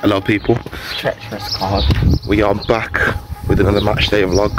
Hello people. Treacherous card. We are back with another match day vlog.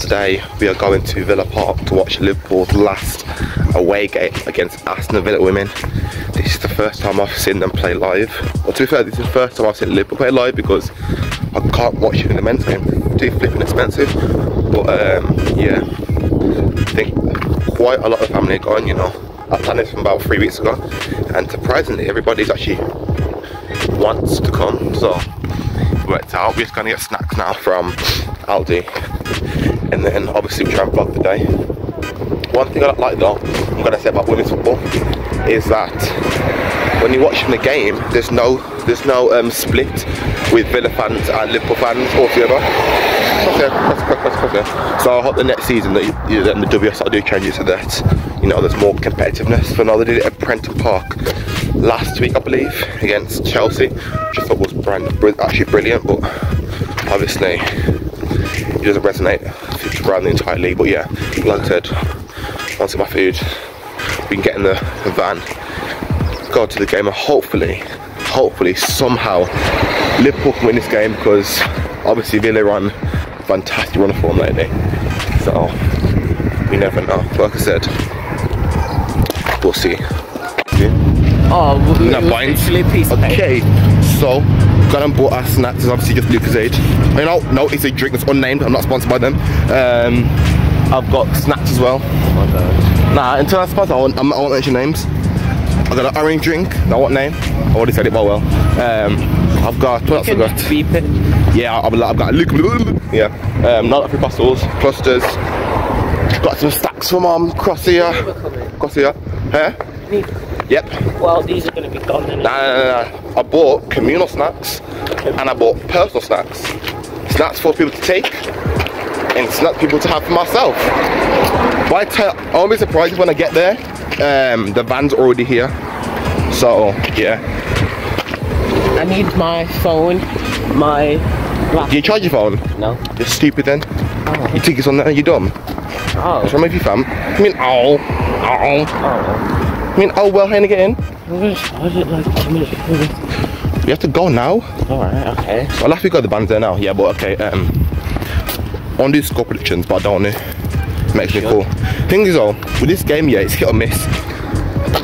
Today we are going to Villa Park to watch Liverpool's last away game against Aston Villa women. This is the first time I've seen them play live. Well to be fair, this is the first time I've seen Liverpool play live because I can't watch it in the men's game. Too flipping expensive. But um, yeah, I think quite a lot of family are going, you know. I planned this from about three weeks ago and surprisingly everybody's actually wants to come so worked out. We're just gonna get snacks now from Aldi and then obviously we try and vlog the day. One thing I don't like though, I'm gonna say about women's football is that when you're watching the game there's no there's no um, split with Villa fans and Liverpool fans. Okay, that's, that's, that's okay. So I hope the next season that you, you, the WSL do change it so that you know there's more competitiveness. For now they did it at Prenton Park last week I believe against Chelsea, which I thought was brand, actually brilliant, but obviously it doesn't resonate around the entire league. But yeah, like I said, once I get my food, we can get in the, the van, go to the game, and hopefully, hopefully somehow Liverpool can win this game because obviously Villa run fantastic run of form lately. So we never know. Like I said, we'll see. Oh, we, we binds. a. Okay, so gone and bought our snacks. It's obviously just Lucozade. You know, no, it's a drink that's unnamed. I'm not sponsored by them. Um, I've got snacks as well. Nah, until I'm sponsored, I won't, I'm, won't mention names. I've got an orange drink. I won't name. I already said it very well. Um, I've got what else Can I've got? Yeah, I've, I've got Luke. Yeah, um, not free pastels, clusters. Got some stacks from um, cross here. Cross here. Huh? Yep. Well, these are going to be gone then. Nah, nah, nah, nah. I bought communal snacks and I bought personal snacks. Snacks for people to take and snacks people to have for myself. I tell, I'll be surprised when I get there. Um, the van's already here. So yeah. I need my phone, my Do you charge your phone? No. You're stupid then. Oh. You think it's on there? You're dumb? Oh. What's wrong with you, fam? I mean, oh, oh. Oh. I mean, oh well, get in? I was, I was it like two minutes before this. We have to go now. Alright, okay. I'll have to go the band's there now. Yeah, but okay. Um, I want to do score predictions, but I don't want to. Makes me Sure. cool. Thing is though, with this game, yeah, it's hit or miss.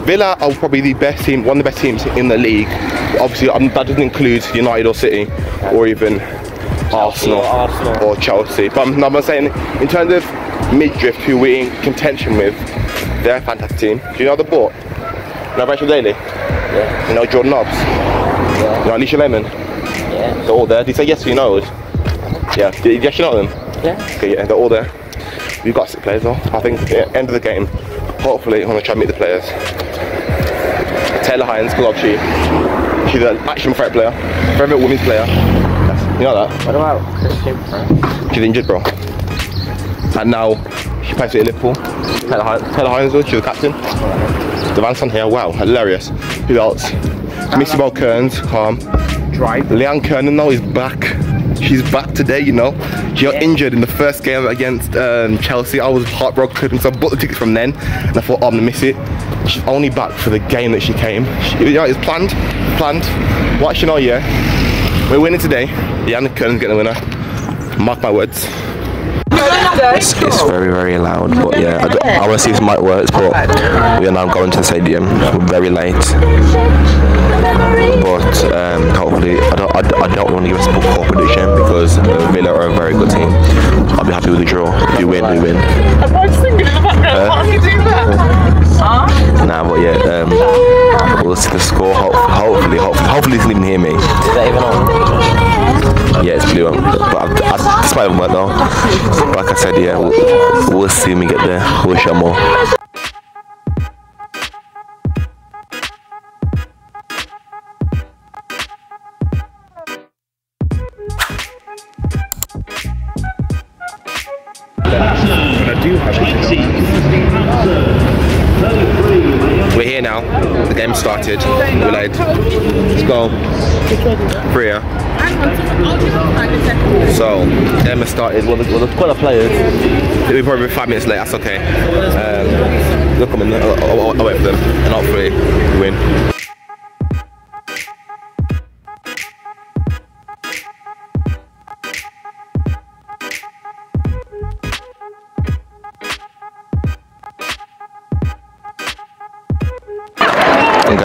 Villa are probably the best team, one of the best teams in the league. Obviously, um, that doesn't include United or City, or even Arsenal, or Arsenal. or Chelsea. But I'm, I'm saying, in terms of midriff, who we're in contention with, they're a fantastic team. Do you know the bought? You know Rachel Daly? Yeah. You know Jordan Nobbs? Yeah. You know Alisha Lehmann? Yeah. They're all there. Did you say yes or you know? Yeah. Did you actually know them? Yeah. Okay, yeah, they're all there. We've got six players though. I think at the end of the game, hopefully I'm gonna try and meet the players. Taylor Hinds, because she's an action threat player. Favourite women's player. You know that? What about Christian? She's injured, bro. And now she plays for Liverpool. Taylor Hinds, Taylor Hinds though, she's the captain. The Van on here, wow, hilarious. Who else? Missy Bo Kearns, calm. Drive. Leanne Kiernan though is back. She's back today, you know. She got Yeah. injured in the first game against um, Chelsea. I was heartbroken, so I bought the tickets from then, and I thought, oh, I'm gonna miss it. She's only back for the game that she came. She, you know, it's planned, planned. You know, yeah, we're winning today. Leanne Kiernan's getting the winner. Mark my words. It's, it's very, very loud, but yeah, I, want to see if it might work, but we are now going to the stadium. We're very late, but um, hopefully, I don't, I, I don't want to give a score prediction because Villa are a very good team. I'll be happy with the draw. If you win, we win. Nah, but yeah, um, we'll see the score. Ho- hopefully, hopefully, hopefully, he can even hear me. Is that even on? I, I, this might even work though. Like I said, yeah, we'll, we'll see we get there. We'll show more. Game. We're like, let's go. Freya. So, Emma started. Well, there's, well, there's quite a players. We're probably five minutes late. That's okay. Um, they're coming. I'll, I'll, I'll wait for them, and hopefully we win.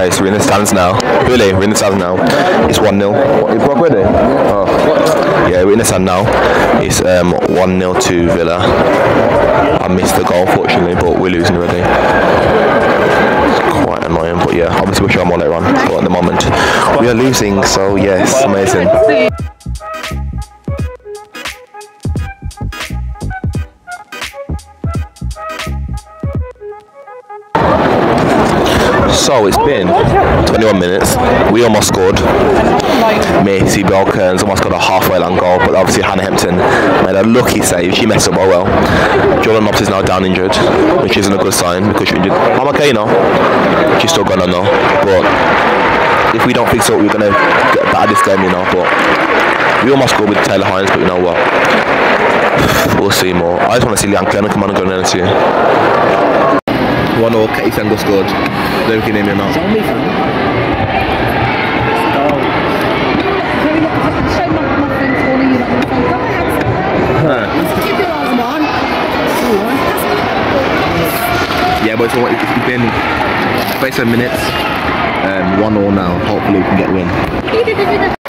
Okay, so we're in the stands now. Really, we're in the stands now. It's 1 0. What, is Brock ready? Oh. Yeah, we're in the stand now. It's um, 1 0 to Villa. I missed the goal, fortunately, but we're losing already. It's quite annoying, but yeah, obviously we'll show more later on. But at the moment, we are losing, so yes, amazing. So it's been 21 minutes. We almost scored. Macy Bell almost got a halfway line goal, but obviously Hannah Hampton made a lucky save. She messed up well. well. Jordan Nobbs is now down injured, which isn't a good sign because she injured. I'm okay. She's still gonna know. But if we don't fix it, we're gonna get bad this game, you know. But we almost scored with Taylor Hinds, but you know what? We'll see more. I just want to see Leanne Clement come on and go down to you. 1-0, Kaisango scored. Luke in him out. Zombie Yeah, but it's, it's been 37 minutes, um, 1-0 now. Hopefully we can get a win.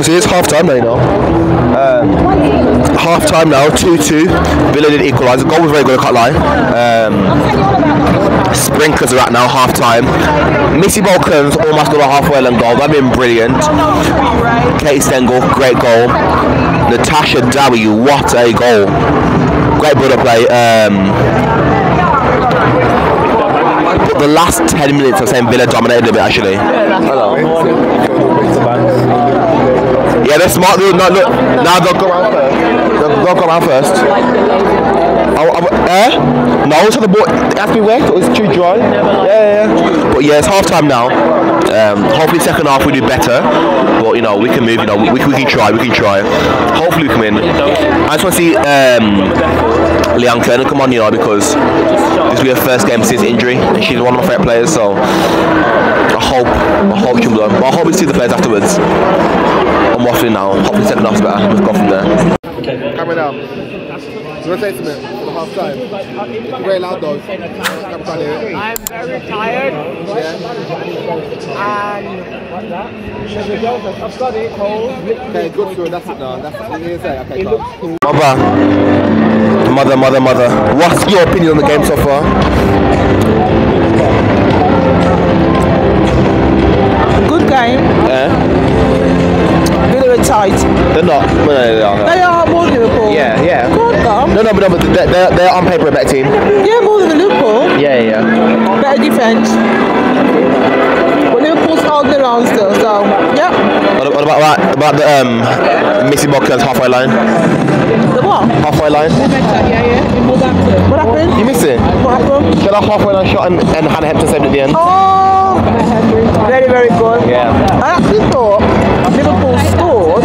Obviously, it's half time now, you know. Um, half time now, 2 2. Villa did equalise. The goal was very good, I can't lie. Um, Sprinklers are at now, half time. Missy Bo Kearns almost got a halfway line goal. That'd been brilliant. Katie Stengel, great goal. Natasha W, what a goal. Great build up play. Um, but the last 10 minutes, I'm saying Villa dominated a bit actually. Yeah, they're smart. They'll, no, look, now they'll go around first. They'll, go around first. Oh, oh, eh? No, so the ball to wet. It's too dry. Yeah, yeah, yeah. But yeah, it's half time now. Um, hopefully, second half we do better. But you know, we can move. You know, we, we can try. We can try. Hopefully, we come in. I just want to see um, Leanne Kiernan come on. You know, because this will be her first game since injury, and she's one of my favorite players. So I hope, I hope she'll be. But I hope we see the players afterwards. I'm now. Hopefully, second half's better. Let's go from there. Camera down. You want to say something for the half time? You're very loud though. Camera can't hear it. I'm very tired and I've got it cold. Okay, good through. That's it now. That's what you say. Okay, calm. Mother, mother, mother, mother. What's your opinion on the game so far? Good game. Yeah. Really tight. They're not. Well, no, they are. They are more Liverpool. Yeah, yeah. Good game. No, no, but no, but they're, they're, they're on paper a better team. Yeah, more than the Liverpool. Yeah, yeah. Better defense. But Liverpool's holding own still. So yeah. What, what about that? About the um, Missy Bo Kearns halfway line? The what? Halfway line. Yeah, yeah. What happened? You missed it. What happened? She had a halfway line shot and, and Hannah Hampton saved at the end. Oh, very very good. Yeah. I actually thought Liverpool scored,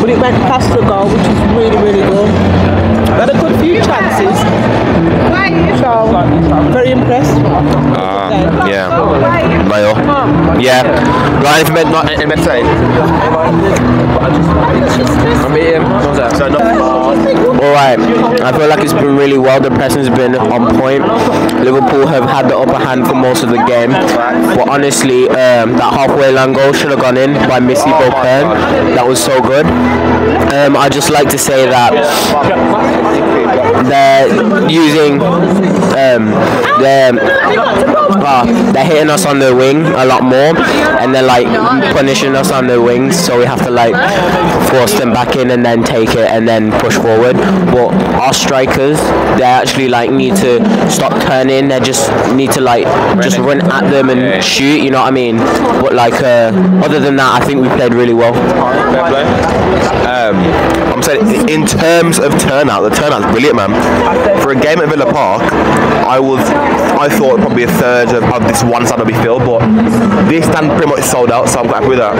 but it went past the goal, which is really really good. They had a good few chances. So very impressed. Uh, yeah. Mayo. Yeah. Right, if meant not in meant say. So no. Alright, I feel like it's been really well. The pressing's been on point. Liverpool have had the upper hand for most of the game. But honestly, um, that halfway line goal should have gone in by Missy Bo Kearns. That was so good. Um, I'd just like to say that they're using um, they're, uh, they're hitting us on the wing a lot more and they're like punishing us on the wings so we have to like force them back in and then take it and then push forward. But our strikers they actually like need to stop turning. They just need to like just run at them and shoot you know what I mean? But like uh, other than that I think we played really well. Um, I'm saying in terms of turnout, the turnout's brilliant, man. For a game at Villa Park, I was, I thought probably a third of, of this one stand would be filled, but this stand pretty much sold out, so I'm quite happy with that.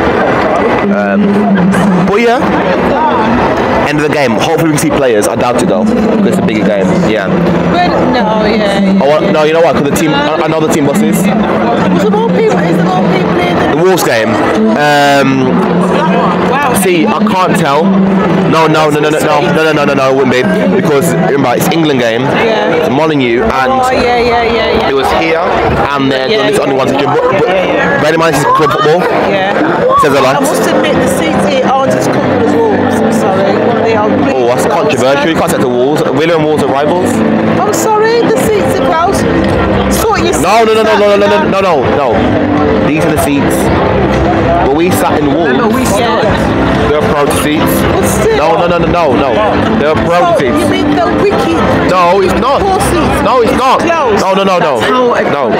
Um, but yeah, End of the game. Hopefully we can see players. I doubt it though. Because it's a bigger game. Yeah. But no, yeah. Oh, well, no, you know what? Because the team, I, I know the team bosses. Was there people? Is there more people in the The Wolves game. Um, see, I can't tell. No, no, no, no, no, no, no, no, no, no, no, it wouldn't be because remember it's England game. Yeah. It's Molyneux and. Oh yeah, yeah, yeah, yeah. It was here, and then Yeah, it's only yeah, one section. But, but bear in mind, this is club football. Yeah. Says a I lot. must admit the seats here aren't as comfortable as Wolves. I'm sorry. One of the old Oh, that's controversial. You can't set the walls. William Walls are rivals. I'm sorry, the seats are close. Sort your No, no, no, no, no, no, no, no, no, no. These are the seats. But we sat in Wolves. out. Yeah. They're pro seats. No, no, no, no, no, no. They're pro Oh, seats. you mean the wicked? No, it's not. No, it's not. No, no, no, no. No.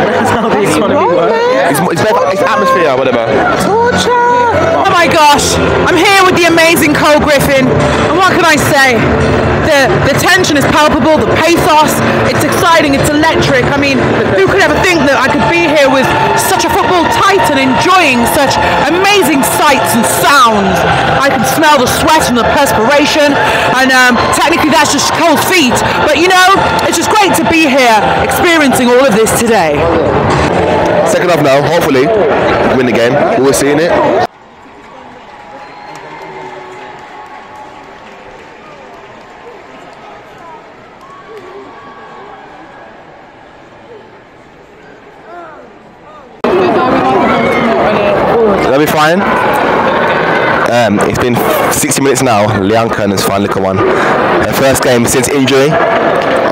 It's, it's, it's atmosphere, whatever. Torture. My gosh, I'm here with the amazing Cole Griffin, and what can I say? The the tension is palpable, the pathos, it's exciting, it's electric. I mean, who could ever think that I could be here with such a football titan enjoying such amazing sights and sounds? I can smell the sweat and the perspiration, and um, technically that's just cold feet, but you know, it's just great to be here experiencing all of this today. Second half now, hopefully, win the game. We're seeing it. Fine. Um, it's been 60 minutes now. Leanne has finally come on. Her first game since injury.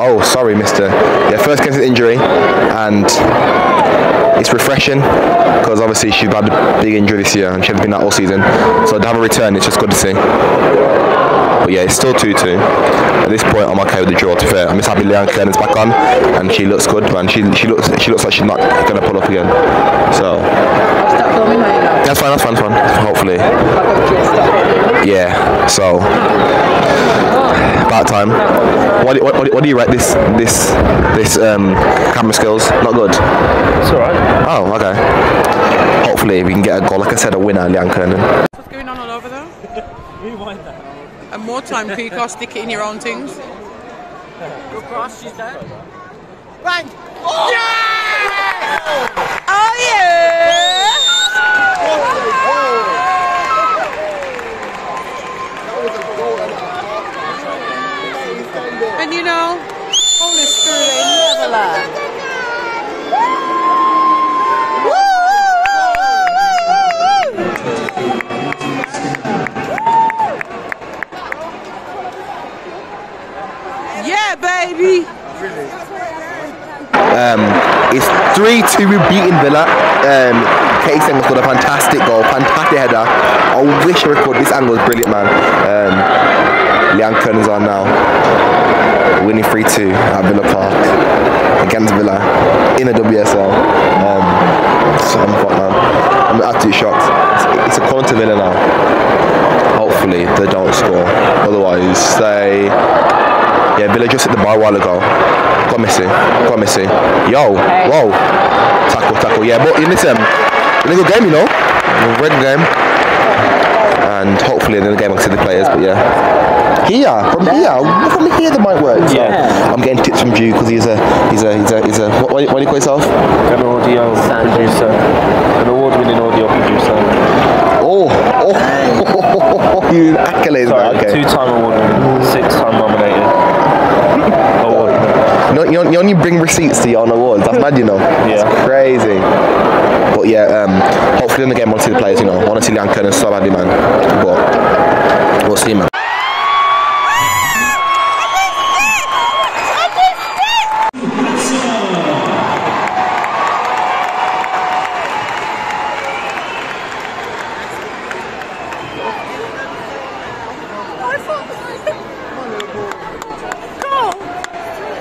Oh, sorry, mister. Yeah, first game since injury. And it's refreshing because obviously she's had a big injury this year and she hasn't been out all season. So to have a return, it's just good to see. But yeah, it's still 2-2. At this point, I'm okay with the draw. To be fair, I'm just happy Leanne Kiernan's back on, and she looks good, man. She she looks she looks like she's not gonna pull up again. So that's fine. That's fine. That's fine. Hopefully, yeah. So about time. What, do- what, what, what do you rate this this this um, camera skills? Not good. It's alright. Oh, okay. Hopefully we can get a goal. Like I said, a winner, Leanne Kiernan. What's going on all over there? And more time, can you can't stick it in your own things? Right. Oh yeah! And you know, Holy Spirit ain't never lie. Baby. It's 3-2 we've beaten Villa. Um, Katie Seng scored a fantastic goal, fantastic header. I wish I recorded this angle was brilliant, man. Um, Leanne Kiernan's on now. Winning 3-2 at Villa Park against Villa in the WSL. Um, so I'm fucked, man. I'm absolutely shocked. It's, it's a corner Villa now. Hopefully they don't score. Otherwise, they yeah, Villa just hit the bar a while ago. Got Missy. Got Missy. Yo, whoa. Tackle, tackle. Yeah, but in this um, in good game, you know. A very good game. And hopefully in the game I can see the players, but yeah. Here, from here, from here the mic works. So Yeah. I'm getting tips from Drew because he's a, he's a, he's a, he's a. What, what do you call yourself? An audio producer. An award-winning audio producer. Oh, oh, you accolades, Sorry. Okay. two-time award-winning, six-time nominated. Award. You, you, you only bring receipts to your own awards. That's mad, you know. Yeah. That's crazy. But yeah, um, hopefully in the game, I want to see the players, you know. I want to see Leanne Kiernan so badly, man. But we'll see, man.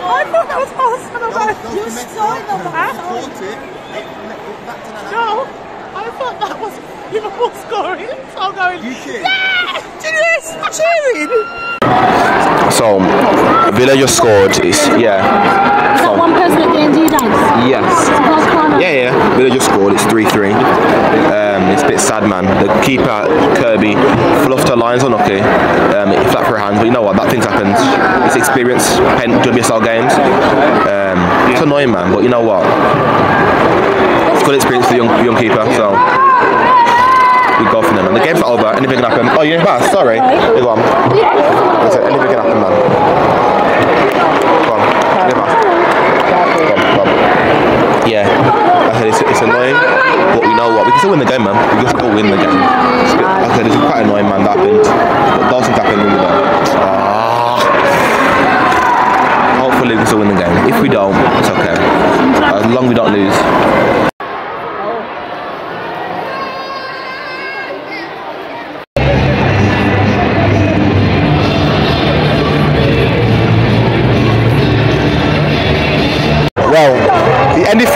I thought that was Arsenal. You saw it, No, I thought that was Liverpool scoring. So I'm going, yeah! Do you know this? Cheering! So, Villa just scored. It's, yeah. Is that one person at the end, do you dance? Yes. Yeah, yeah. Villa just scored. It's 3-3. Um, it's a bit sad, man. The keeper, Kirby, fluffed her lines unlucky. Um, it flat for her hands, but you know what? That things happens. It's experience, pen WSL games. Um, it's annoying, man, but you know what? It's good experience for the young, young keeper, so we go for them. And the game's not over. Anything can happen. Oh, yeah, pass. Sorry. Here, go on. Anything can happen, man. Go on. Yeah, pass. Go on, go on. Yeah, it's, it's annoying, but we know what we can still win the game, man. We can still win the game. It's bit, like I said it's quite annoying, man. That happened. But those things happen don't. Ah. Hopefully we can still win the game. If we don't, it's okay. As long as we don't lose.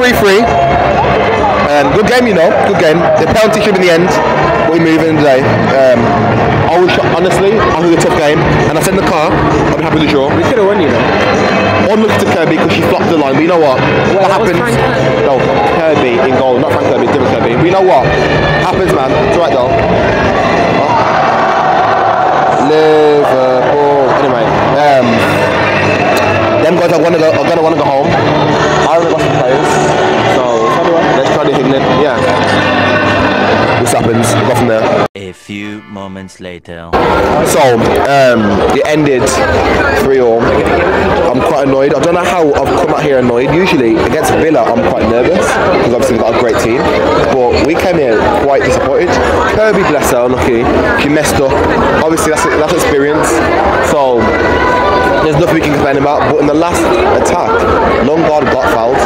3-3. Um, good game, you know. Good game. The penalty should in the end. We move in today. Um, I was honestly, I was a tough game. And I said in the car, I'll be happy with the draw. We could have won, you know. Unlucky to Kirby because she flopped the line. But you know what? that happens. No, Kirby in goal. Not Frank Kirby, different Kirby. But you know what? Happens, man. It's alright though. Liverpool. Anyway, um, them guys are gonna go. Are gonna wanna go home. Few moments later. So, um, it ended 3 all. I'm quite annoyed. I don't know how I've come out here annoyed. Usually, against Villa, I'm quite nervous because obviously we've got a great team. But we came here quite disappointed. Kirby, bless her, lucky. She messed up. Obviously, that's, that's experience. So, there's nothing we can complain about. But in the last attack, Lundgaard got fouled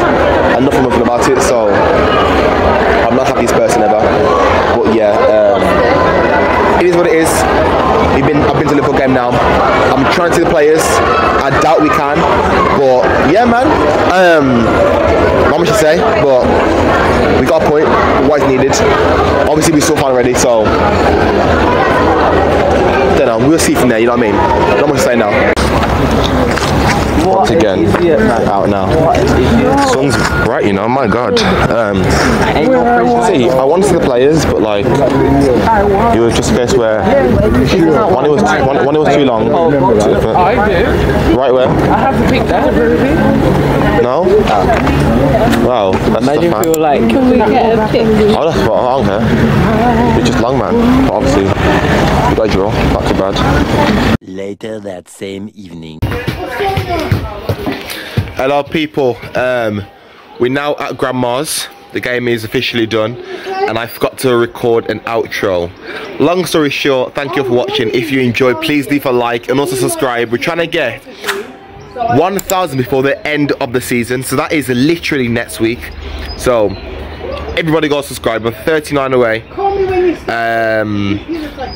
and nothing nothing about it. So, I'm not happiest person ever. But yeah, um, it is what it is. We've been, I've been to the Liverpool game now. I'm trying to see the players. I doubt we can, but yeah, man. Um, not much to say, but we got a point. What is needed. Obviously, we still fine already, so don't know. We'll see from there. You know what I mean? Not much to say now. Once again, out now. Sun's bright, you know. My God. Um, see, I want to see the players, but like, it was just a case where one it was too, one, one it was too long. I do. Right where? I have the pick there. No. Wow, that's Imagine tough, if you man. were like, Oh, that's what I don't care. It's just long, man. But obviously, we got a draw. Not too bad. Later that same evening. Hello, people. Um, we're now at Grandma's. The game is officially done, and I forgot to record an outro. Long story short, thank you for watching. If you enjoyed, please leave a like and also subscribe. We're trying to get 1,000 before the end of the season, so that is literally next week. So everybody go subscribe. I'm 39 away. Um,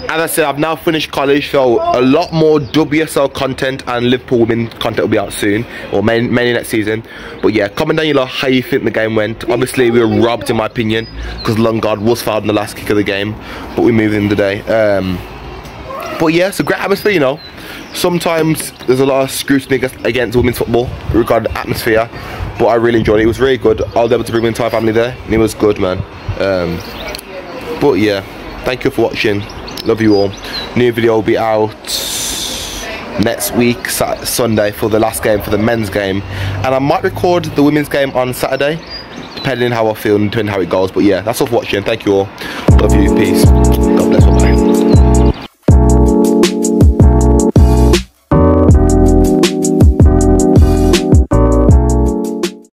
as I said, I've now finished college, so a lot more WSL content and Liverpool women content will be out soon, or mainly, next season. But yeah, comment down below how you think the game went. Obviously, we were robbed, in my opinion, because Lundgaard was fouled in the last kick of the game, but we moved in today. Um, but yeah, it's a great atmosphere, you know. Sometimes there's a lot of scrutiny against, women's football regarding atmosphere, but I really enjoyed it. It was really good. I was able to bring my entire family there, and it was good, man. Um, but yeah, thank you for watching. Love you all. New video will be out next week, Sunday, for the last game, for the men's game. And I might record the women's game on Saturday, depending on how I feel and depending how it goes. But yeah, that's all for watching. Thank you all. Love you. Peace.